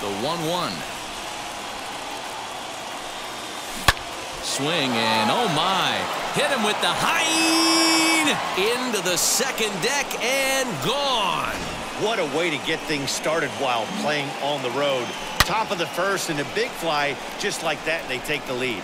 The 1-1. Swing and oh my. Hit him with the high into the second deck and gone. What a way to get things started while playing on the road. Top of the first and a big fly just like that, and they take the lead.